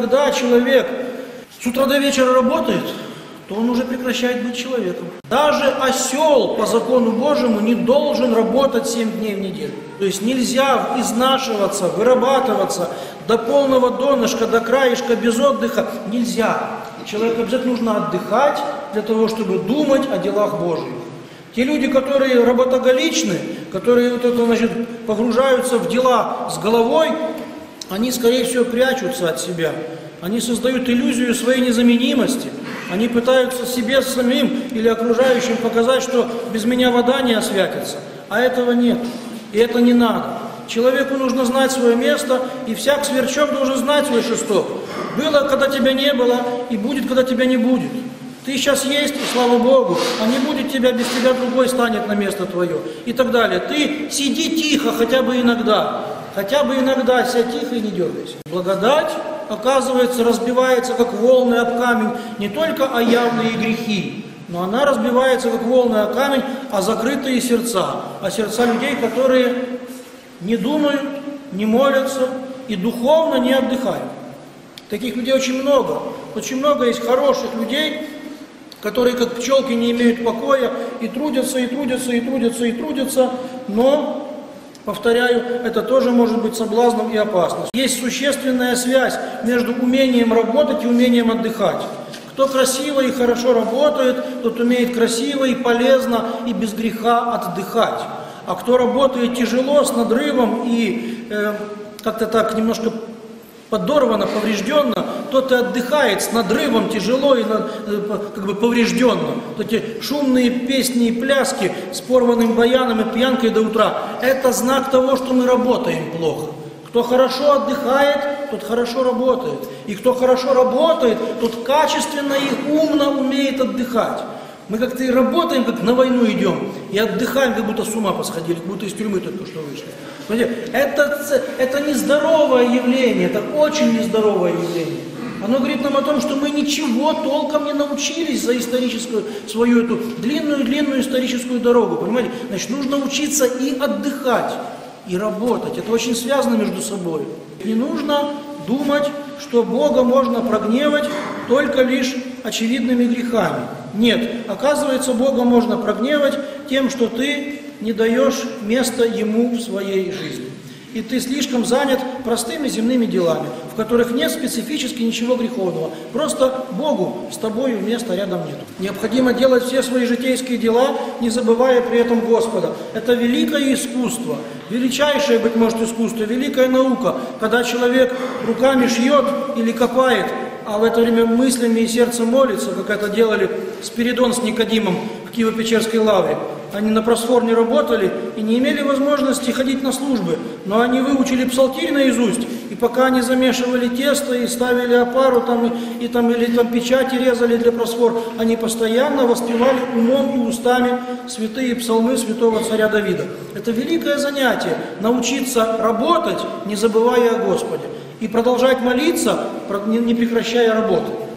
Когда человек с утра до вечера работает, то он уже прекращает быть человеком. Даже осел по закону Божьему не должен работать 7 дней в неделю. То есть нельзя изнашиваться, вырабатываться до полного донышка, до краешка без отдыха. Нельзя. Человеку обязательно нужно отдыхать для того, чтобы думать о делах Божьих. Те люди, которые работоголичны, которые вот это, значит, погружаются в дела с головой, они, скорее всего, прячутся от себя. Они создают иллюзию своей незаменимости. Они пытаются себе самим или окружающим показать, что без меня вода не освятится. А этого нет. И это не надо. Человеку нужно знать свое место, и всяк сверчок должен знать свой шесток. Было, когда тебя не было, и будет, когда тебя не будет. Ты сейчас есть, и слава Богу, а не будет тебя, без тебя другой станет на место твое. И так далее. Ты сиди тихо хотя бы иногда. Хотя бы иногда сядь тихо и не дергайся. Благодать, оказывается, разбивается, как волны об камень, не только о явные грехи, но она разбивается, как волны о камень, о закрытые сердца, о сердца людей, которые не думают, не молятся и духовно не отдыхают. Таких людей очень много. Очень много есть хороших людей, которые как пчелки не имеют покоя и трудятся, и трудятся, и трудятся, и трудятся, но Повторяю, это тоже может быть соблазном и опасностью. Есть существенная связь между умением работать и умением отдыхать. Кто красиво и хорошо работает, тот умеет красиво и полезно и без греха отдыхать. А кто работает тяжело, с надрывом и э, как-то так немножко подорвано, поврежденно, тот и отдыхает с надрывом, тяжело и э, как бы поврежденно. Вот эти шумные песни и пляски с порванным баяном и пьянкой до утра, это знак того, что мы работаем плохо. Кто хорошо отдыхает, тот хорошо работает. И кто хорошо работает, тот качественно и умно умеет отдыхать. Мы как-то и работаем, как на войну идем, и отдыхаем, как будто с ума посходили, как будто из тюрьмы только что вышли. Это, это нездоровое явление, это очень нездоровое явление. Оно говорит нам о том, что мы ничего толком не научились за историческую, свою эту длинную-длинную историческую дорогу, понимаете? Значит, нужно учиться и отдыхать, и работать. Это очень связано между собой. Не нужно думать, что Бога можно прогневать только лишь очевидными грехами. Нет, оказывается, Бога можно прогневать тем, что ты не даешь места Ему в своей жизни. И ты слишком занят простыми земными делами, в которых нет специфически ничего греховного. Просто Богу с тобою места рядом нет. Необходимо делать все свои житейские дела, не забывая при этом Господа. Это великое искусство, величайшее, быть может, искусство, великая наука, когда человек руками шьет или копает, а в это время мыслями и сердцем молится, как это делали Спиридон с Никодимом в Киево-Печерской лавре. Они на просфорне работали и не имели возможности ходить на службы, но они выучили псалтирь наизусть, и пока они замешивали тесто и ставили опару там, и, и там, или там печати резали для просфор, они постоянно воспевали умом и устами святые псалмы святого царя Давида. Это великое занятие – научиться работать, не забывая о Господе, и продолжать молиться, не прекращая работы.